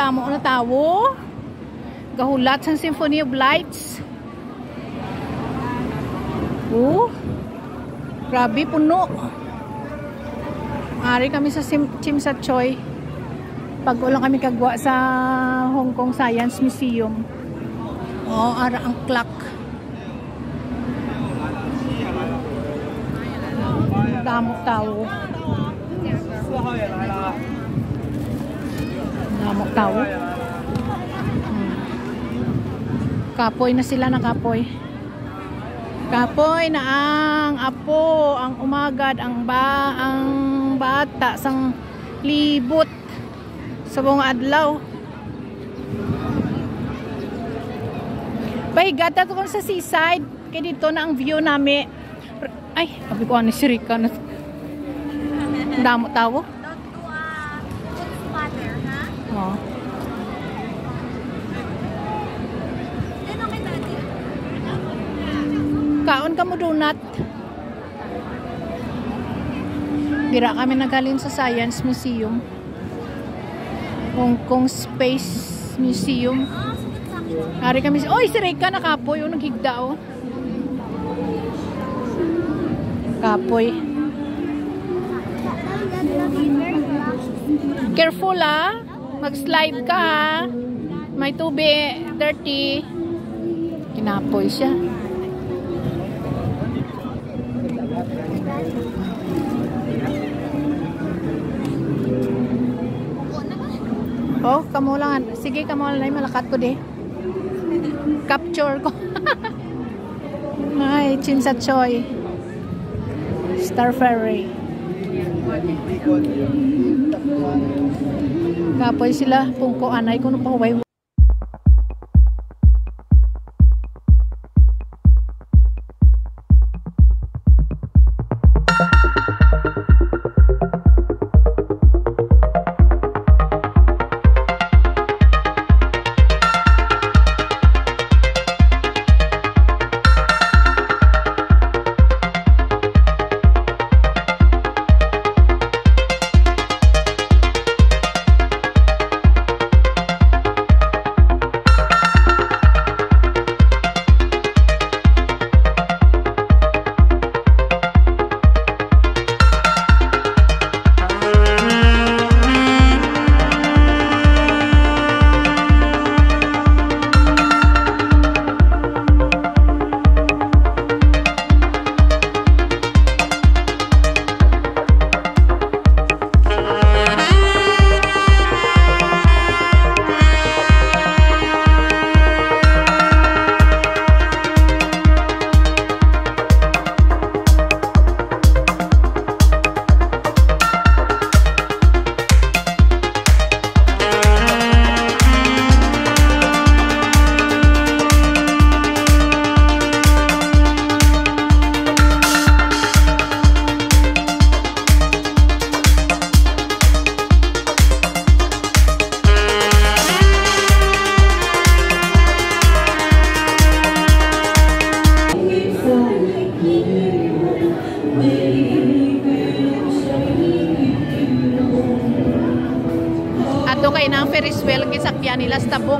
damo na tawo. Gahulat sa Symphony of Lights. Oh. Grabe, puno. Ari kami sa Sim Chimsat Choi. Pag ulang kami kagwa sa Hong Kong Science Museum. Oh, ara ang clock. Damo tao. Damo tao. Hmm. Kapoy na sila na kapoy. Kapoy na ang apo, ang umagad, ang ba, ang bata sang libot sa buong adlaw. Pahigata ko sa seaside. Kaya dito na ang view nami. Ay, sabi ko ano si Rika na. Damo tao. Oh. Kaon ka mo donut. Dira kami nagaling sa Science Museum. Hong Kong Space Museum. Ari kami, oy si Rika nakapoy, oh, naghigda oh. Kapoy. Careful ah. Mag-slide ka. May tubig, dirty. Kinapoy siya. Oh, kamo lang. Sige, kamo lang. Malakat ko di. Capture ko. Ay, Chinsa Choi. Star Ferry. Kapoy sila. Pungko anay ko nung pahuway. Gisakyan nila sa tabok.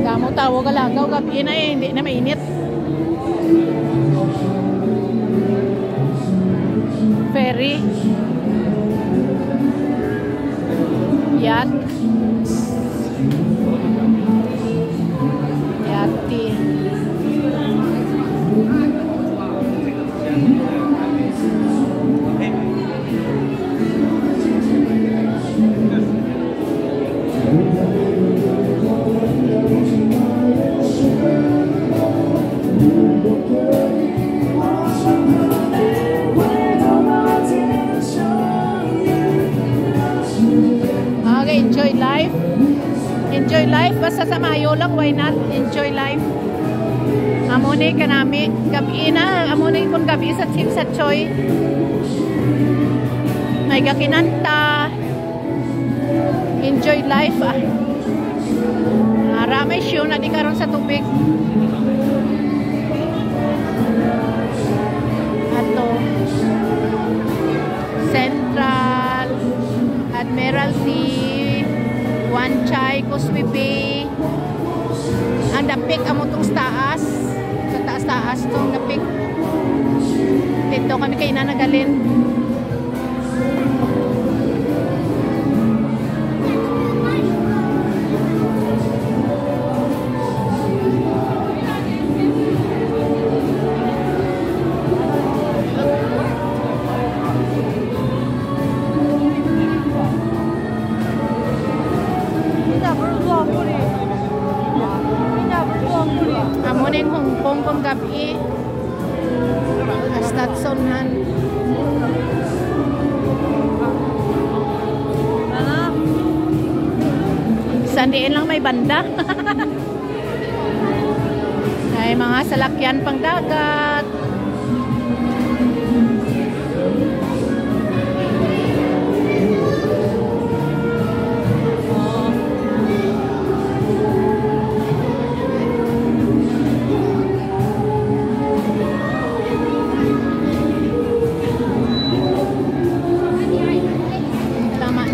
Damo tawo galagaw gabi na eh, hindi na mainit. Ferry. É a T. life. Basta sa Mayo lang, why not? Enjoy life. Amone kanami. Gabi na. Amone kung gabi sa Chim sa Choy. May gakinanta. Enjoy life ah. Aramay show na di karon sa tubig. Ato. Central, Admiralty, Wanchay, Cosby Bay. Ang dapik amo tong taas. Sa taas-taas tong dapik. Dito kami kay nanagalin. Sandiin lang may banda. Ay mga salakyan pang dagat.